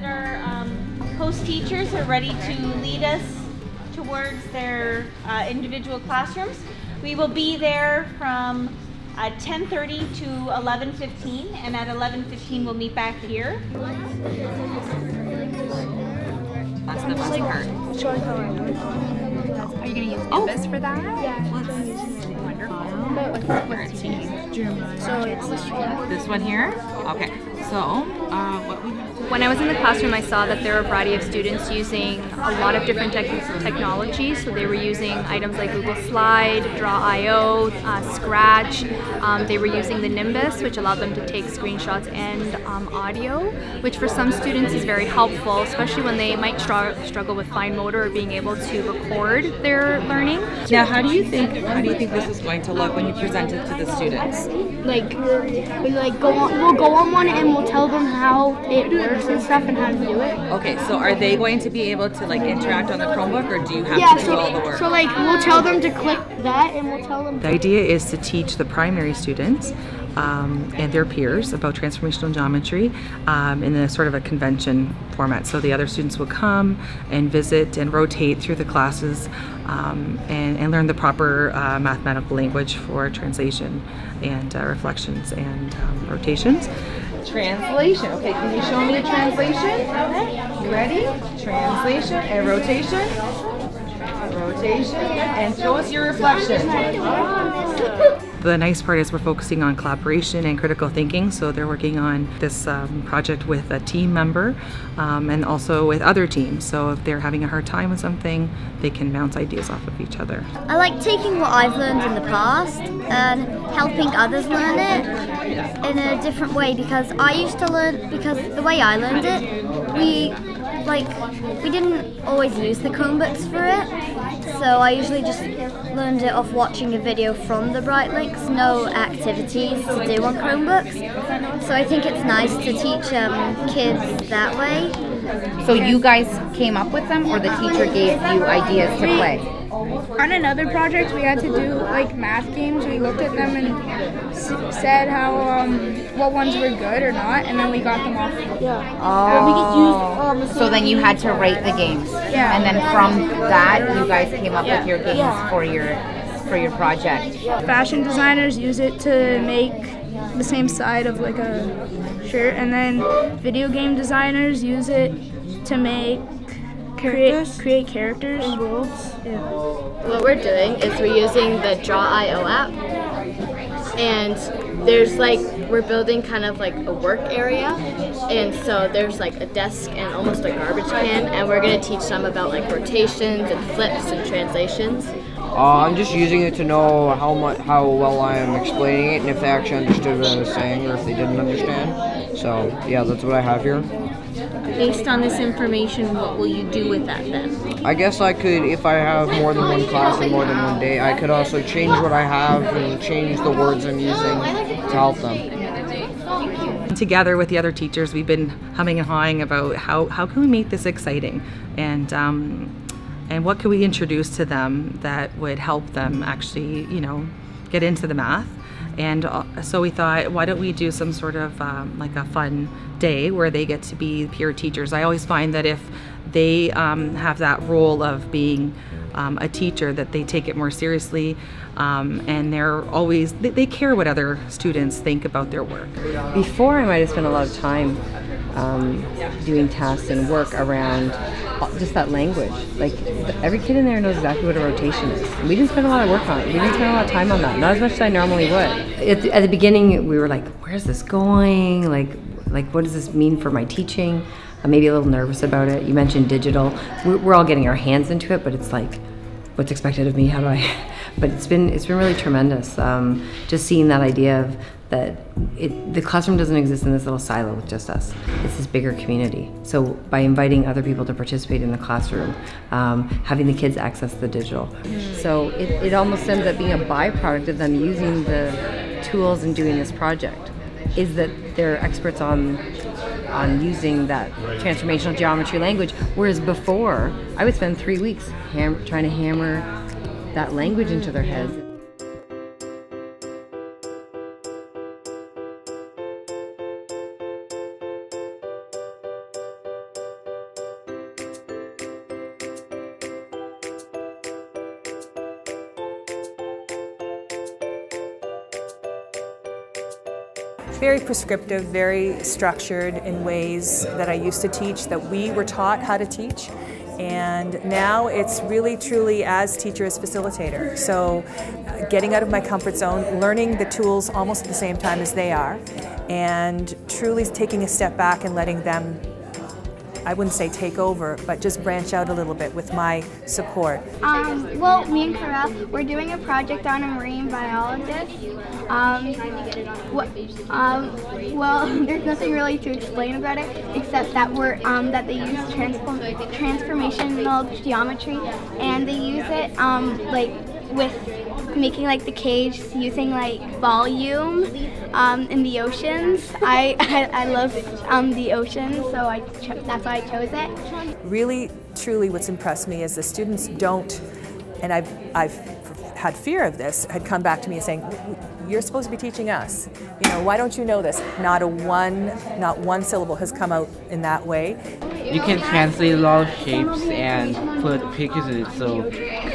that our um, host teachers are ready to lead us towards their uh, individual classrooms. We will be there from uh, 10.30 to 11.15 and at 11.15 we'll meet back here. That's the best part. Showing how I work. Are you going to use Nimbus for that? Yeah. Wonderful. But What team? so it's this one. This one here? Okay. So, uh, what we When I was in the classroom, I saw that there were a variety of students using a lot of different tech technologies. So they were using items like Google Slide, Draw.io, uh, Scratch. Um, they were using the Nimbus, which allowed them to take screenshots and um, audio, which for some students is very helpful, especially when they might str- struggle with fine motor or being able to record their learning. Now, how do you think how do you think this is going to look when you present it to the students? Like we like go on. We'll go on one and we'll tell them how it works and stuff and how to do it. Okay, so are they going to be able to like interact on the Chromebook, or do you have Yeah. to do all the So work? so like we'll tell them to click that and we'll tell them. The idea is to teach the primary students um, and their peers about transformational geometry um, in a sort of a convention format. So the other students will come and visit and rotate through the classes um, and, and learn the proper uh, mathematical language for translation and uh, reflections and um, rotations. Translation. Okay, can you show me a translation? You ready? Translation and rotation. Rotation and show us your reflection. The nice part is we're focusing on collaboration and critical thinking. So they're working on this um, project with a team member um, and also with other teams. So if they're having a hard time with something, they can bounce ideas off of each other. I like taking what I've learned in the past and helping others learn it in a different way because I used to learn because the way I learned it, we like we didn't always use the Chromebooks for it. So I usually just learned it off watching a video from the BrightLinks, no activities to do on Chromebooks. So I think it's nice to teach um, kids that way. So you guys came up with them, or the teacher gave you ideas to play? On another project, we had to do like math games. We looked at them and s- said how um, what ones were good or not, and then we got them off. Yeah. Oh. So then you had to rate the games. Yeah. And then from that, you guys came up with your games for your for your project. Fashion designers use it to make the same side of like a shirt, and then video game designers use it to make create create characters and worlds. Yeah. What we're doing is we're using the Draw.io app, and there's like we're building kind of like a work area, and so there's like a desk and almost a garbage can, and we're gonna teach them about like rotations and flips and translations. Uh, I'm just using it to know how much, how well I am explaining it, and if they actually understood what I was saying, or if they didn't understand. So yeah, that's what I have here. Based on this information, what will you do with that then? I guess I could, if I have more than one class and more than one day, I could also change what I have and change the words I'm using to help them. Together with the other teachers, we've been humming and hawing about how, how can we make this exciting and um, and what can we introduce to them that would help them actually, you know, get into the math. And uh, so we thought, why don't we do some sort of um, like a fun day where they get to be peer teachers? I always find that if they um, have that role of being um, a teacher, that they take it more seriously, um, and they're always they, they care what other students think about their work. Before, I might have spent a lot of time um, doing tasks and work around Uh, just that language. Like every kid in there knows exactly what a rotation is. We didn't spend a lot of work on it. We didn't spend a lot of time on that. Not as much as I normally would. At the, at the beginning, we were like, "Where's this going? Like, like what does this mean for my teaching?" I'm maybe a little nervous about it. You mentioned digital. We're, we're all getting our hands into it, but it's like, what's expected of me? How do I? But it's been it's been really tremendous. Um, just seeing that idea of that it, the classroom doesn't exist in this little silo with just us. It's this bigger community. So by inviting other people to participate in the classroom, um, having the kids access the digital, so it, it almost ends up being a byproduct of them using the tools and doing this project. Is that they're experts on on using that transformational geometry language, whereas before I would spend three weeks ham- trying to hammer that language into their heads. very prescriptive, very structured in ways that I used to teach, that we were taught how to teach. And now it's really truly as teacher as facilitator. So getting out of my comfort zone, learning the tools almost at the same time as they are, and truly taking a step back and letting them I wouldn't say take over, but just branch out a little bit with my support. Um, well, me and Carell, we're doing a project on a marine biologist. Um, um, well, there's nothing really to explain about it except that we're um, that they use transform- transformational geometry and they use it um, like with making like the cage using like volume um, in the oceans. I, I, I love um, the ocean, so I cho- that's why I chose it. Really, truly, what's impressed me is the students don't, and I've, I've had fear of this, had come back to me saying, "You're supposed to be teaching us. You know, why don't you know this?" Not a one, not one syllable has come out in that way. You can translate a lot of shapes and put pictures in it, so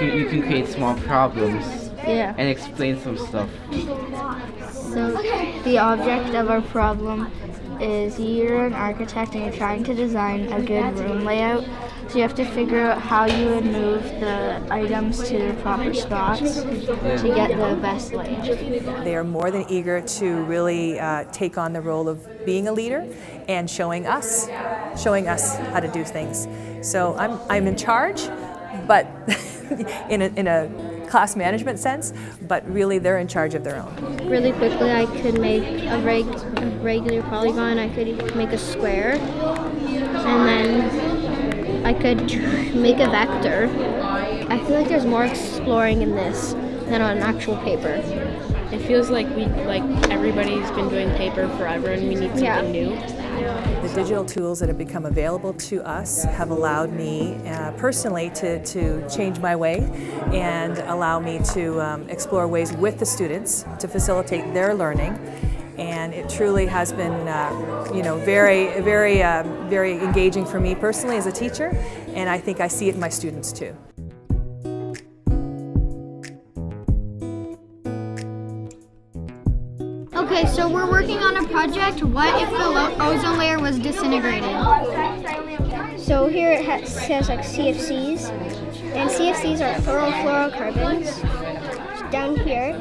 you can create small problems Yeah. and explain some stuff. So the object of our problem is you're an architect and you're trying to design a good room layout. So you have to figure out how you would move the items to the proper spots to get the best layout. They are more than eager to really uh, take on the role of being a leader and showing us, showing us how to do things. So I'm, I'm in charge, but in a, in a class management sense, but really they're in charge of their own. Really quickly, I could make a, reg- a regular polygon. I could make a square, and then I could make a vector. I feel like there's more exploring in this than on actual paper. It feels like we like everybody's been doing paper forever and we need something Yeah. new. Digital tools that have become available to us have allowed me uh, personally to, to change my way and allow me to um, explore ways with the students to facilitate their learning. And it truly has been, uh, you know, very, very, um, very engaging for me personally as a teacher, and I think I see it in my students too. Okay, so we're working on a project. What if the ozone layer was disintegrated? So here it has, says like CFCs, and CFCs are fluorofluorocarbons down here,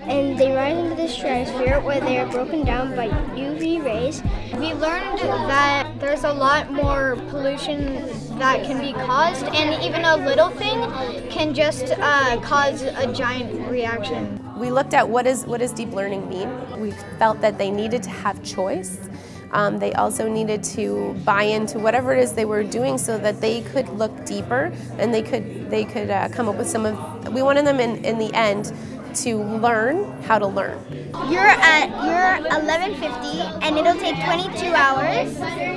and they rise into the stratosphere where they are broken down by UV rays. We learned that there's a lot more pollution that can be caused, and even a little thing can just uh, cause a giant reaction. We looked at what is what does deep learning mean. We felt that they needed to have choice. Um, they also needed to buy into whatever it is they were doing, so that they could look deeper and they could they could uh, come up with some of. We wanted them in in the end to learn how to learn. You're at you're 11:50, and it'll take 22 hours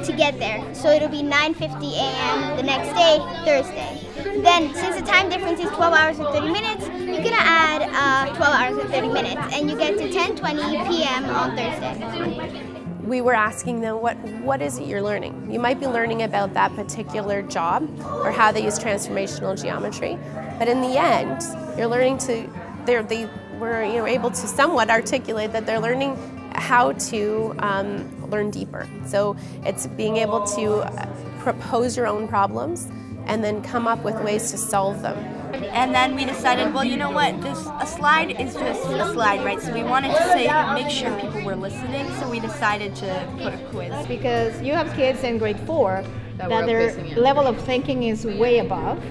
to get there. So it'll be 9:50 a.m. the next day, Thursday. Then, since the time difference is 12 hours and 30 minutes, gonna add uh, 12 hours and 30 minutes, and you get to 10:20 p.m. on Thursday. we were asking them what what is it you're learning you might be learning about that particular job or how they use transformational geometry but in the end you're learning to they were you know able to somewhat articulate that they're learning how to um, learn deeper so it's being able to uh, propose your own problems and then come up with ways to solve them And then we decided, well, you know what? This a slide is just a slide, right? So we wanted to say make sure people were listening. So we decided to put a quiz. because you have kids in grade four That that, their level of thinking is way above,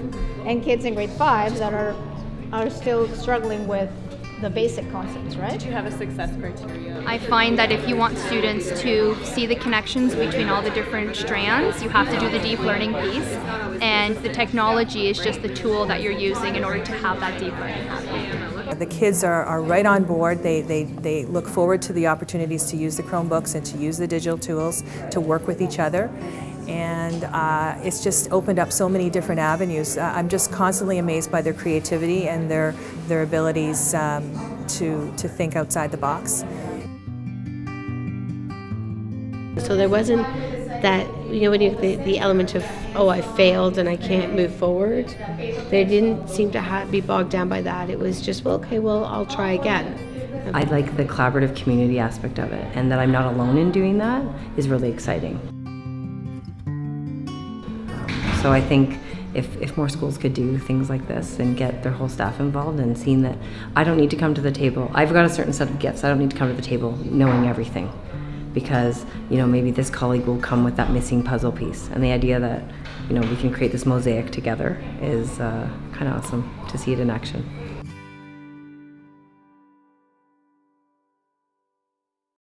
and kids in grade five that are are still struggling with the basic concepts, right? Did you have a success criteria? I find that if you want students to see the connections between all the different strands, you have to do the deep learning piece, and the technology is just the tool that you're using in order to have that deep learning happen. The kids are, are right on board. They, they, they look forward to the opportunities to use the Chromebooks and to use the digital tools to work with each other. And uh, it's just opened up so many different avenues. Uh, I'm just constantly amazed by their creativity and their, their abilities um, to, to think outside the box. So there wasn't that, you know, when you, the, the element of, oh, I failed and I can't move forward. They didn't seem to ha- be bogged down by that. It was just, well, okay, well, I'll try again. I like the collaborative community aspect of it, and that I'm not alone in doing that is really exciting. So I think if, if more schools could do things like this and get their whole staff involved and seeing that I don't need to come to the table, I've got a certain set of gifts, I don't need to come to the table knowing everything. Because, you know, maybe this colleague will come with that missing puzzle piece. And the idea that, you know, we can create this mosaic together is uh, kind of awesome to see it in action.